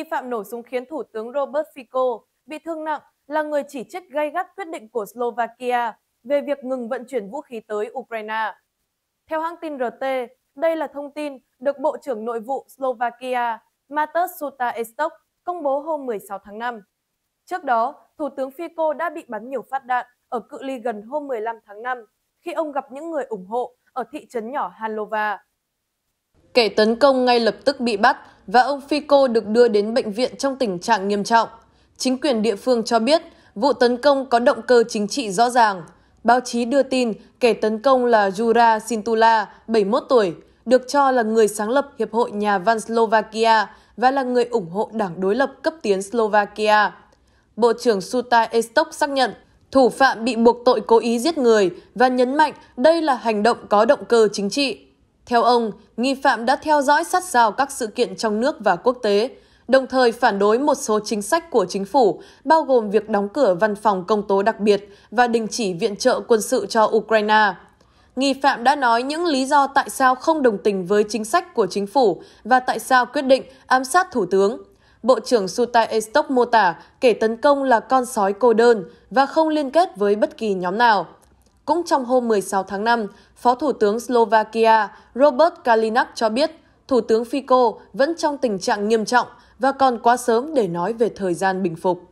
nghi phạm nổ súng khiến Thủ tướng Robert Fico bị thương nặng là người chỉ trích gay gắt quyết định của Slovakia về việc ngừng vận chuyển vũ khí tới Ukraine. Theo hãng tin RT, đây là thông tin được Bộ trưởng Nội vụ Slovakia Mateusz Suta Estok công bố hôm 16 tháng 5. Trước đó, Thủ tướng Fico đã bị bắn nhiều phát đạn ở cự ly gần hôm 15 tháng 5 khi ông gặp những người ủng hộ ở thị trấn nhỏ Hanlova. Kẻ tấn công ngay lập tức bị bắt và ông Fico được đưa đến bệnh viện trong tình trạng nghiêm trọng. Chính quyền địa phương cho biết vụ tấn công có động cơ chính trị rõ ràng. Báo chí đưa tin kẻ tấn công là Jura Sintula, 71 tuổi, được cho là người sáng lập Hiệp hội Nhà văn Slovakia và là người ủng hộ đảng đối lập cấp tiến Slovakia. Bộ trưởng Suta Estok xác nhận thủ phạm bị buộc tội cố ý giết người và nhấn mạnh đây là hành động có động cơ chính trị. Theo ông, nghi phạm đã theo dõi sát sao các sự kiện trong nước và quốc tế, đồng thời phản đối một số chính sách của chính phủ, bao gồm việc đóng cửa văn phòng công tố đặc biệt và đình chỉ viện trợ quân sự cho Ukraine. Nghi phạm đã nói những lý do tại sao không đồng tình với chính sách của chính phủ và tại sao quyết định ám sát thủ tướng. Bộ trưởng Sutai Estok mô tả kẻ tấn công là con sói cô đơn và không liên kết với bất kỳ nhóm nào. Cũng trong hôm 16 tháng 5, Phó Thủ tướng Slovakia Robert Kalinak cho biết Thủ tướng Fico vẫn trong tình trạng nghiêm trọng và còn quá sớm để nói về thời gian bình phục.